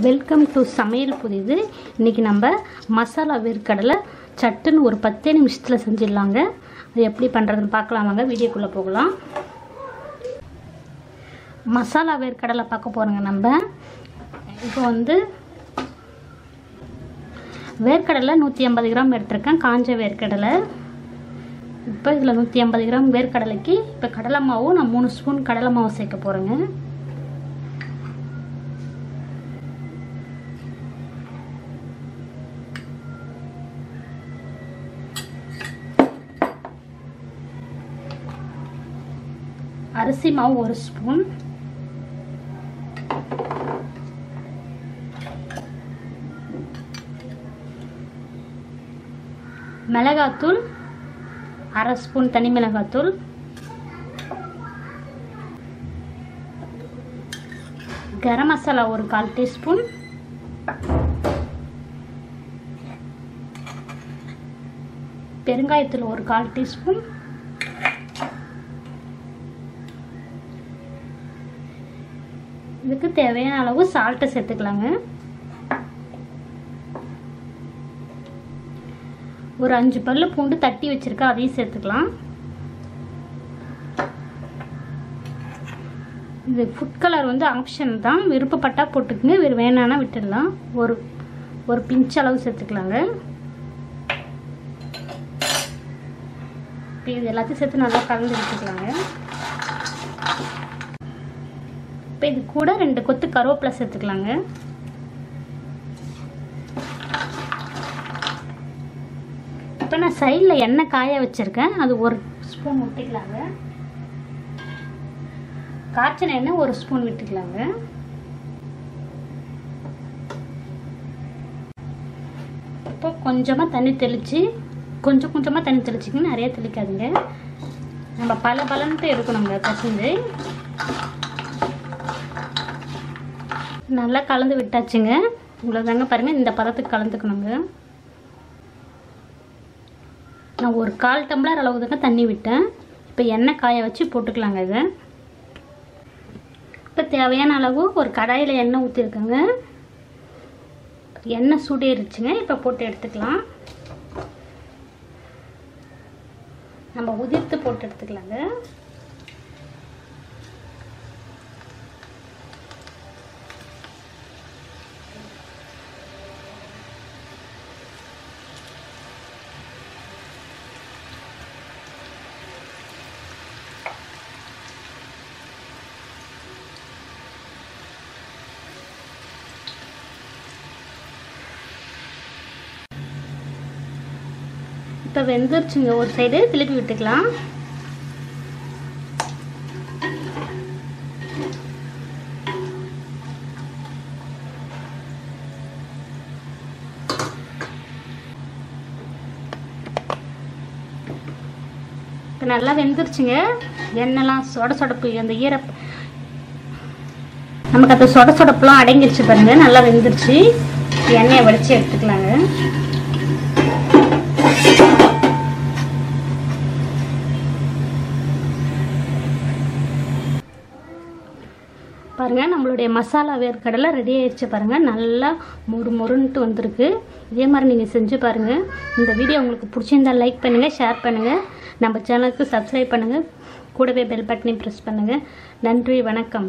Welcome to சமையல் புதிது இன்றைக்கி நம்ம மசாலா வேர்க்கடலை சட்டுன்னு ஒரு பத்தே நிமிஷத்தில் செஞ்சிடலாங்க. அது எப்படி பண்ணுறதுன்னு பார்க்கலாம் வாங்க வீடியோக்குள்ளே போகலாம். மசாலா வேர்க்கடலை பார்க்க போகிறோங்க நம்ம. இப்போ வந்து வேர்க்கடலை நூற்றி ஐம்பது கிராம் எடுத்திருக்கேன் காஞ்ச வேர்க்கடலை. இப்போ இதில் நூற்றி ஐம்பது கிராம் வேர்க்கடலைக்கு இப்போ கடலை மாவும் நான் மூணு ஸ்பூன் கடலை மாவு சேர்க்க போகிறேங்க அரிசி மாவு ஒரு ஸ்பூன். மிளகாத்தூள் அரை ஸ்பூன் தனி மிளகாத்தூள். கரம் மசாலா ஒரு கால் டீஸ்பூன். பெருங்காயத்தூள் ஒரு கால் டீஸ்பூன். இதுக்கு தேவையான அளவு சால்ட்டை சேர்த்துக்கலாங்க. ஒரு அஞ்சு பல்லு பூண்டு தட்டி வச்சுருக்கா அதையும் சேர்த்துக்கலாம். இது ஃபுட் கலர் வந்து ஆப்ஷன் தான். விருப்பப்பட்டால் போட்டுக்குங்க வேறு வேணான்னா விட்டுடலாம். ஒரு ஒரு பிஞ்ச் அளவு சேர்த்துக்கலாங்க. இது எல்லாத்தையும் சேர்த்து நல்லா கலந்து விட்டுக்கலாங்க இப்போ இது கூட ரெண்டு கொத்து கருவேப்பிலை சேர்த்துக்கலாங்க. இப்போ நான் சைடில் எண்ணெய் காய வச்சுருக்கேன். அது ஒரு ஸ்பூன் விட்டுக்கலாங்க காய்ச்சின எண்ணெய் ஒரு ஸ்பூன் விட்டுக்கலாங்க. இப்போ கொஞ்சமாக தண்ணி தெளித்து கொஞ்சம் கொஞ்சமாக தண்ணி தெளிச்சிங்கன்னா நிறைய தெளிக்காதுங்க. நம்ம பல பலன்ட்டு இருக்கணுங்க பசந்து நல்லா கலந்து விட்டாச்சுங்க. இவ்வளோதாங்க பாருங்கள் இந்த பதத்துக்கு கலந்துக்கணுங்க. நான் ஒரு கால் டம்ளர் அளவு தாங்க தண்ணி விட்டேன். இப்போ எண்ணெய் காய வச்சு போட்டுக்கலாங்க இதை. இப்போ தேவையான அளவு ஒரு கடாயில் எண்ணெய் ஊற்றிருக்கேங்க எண்ணெய் சூடேறிச்சுங்க இப்போ போட்டு எடுத்துக்கலாம். நம்ம உதிர்த்து போட்டு எடுத்துக்கலாங்க. இப்போ வெந்துருச்சுங்க. ஒரு சைடு திருப்பி விட்டுக்கலாம். இப்போ நல்லா வெந்துருச்சுங்க. எண்ணெய்லாம் சொட சொடப்பு அந்த ஈர நமக்கு அந்த சொட சொடப்புலாம் அடங்கிருச்சு பாருங்க. நல்லா வெந்துருச்சு. எண்ணெயை வடித்து எடுத்துக்கலாங்க. பாருங்கள் நம்மளுடைய மசாலா வேர்க்கடலை ரெடி ஆயிடுச்சு பாருங்கள் நல்லா மொறு மொறுன்ட்டு வந்திருக்கு. இதே மாதிரி நீங்கள் செஞ்சு பாருங்கள் இந்த வீடியோ உங்களுக்கு பிடிச்சிருந்தால் லைக் பண்ணுங்கள் ஷேர் பண்ணுங்கள் நம்ம சேனலுக்கு சப்ஸ்கிரைப் பண்ணுங்கள் கூடவே பெல் பட்டனையும் ப்ரெஸ் பண்ணுங்கள் நன்றி வணக்கம்.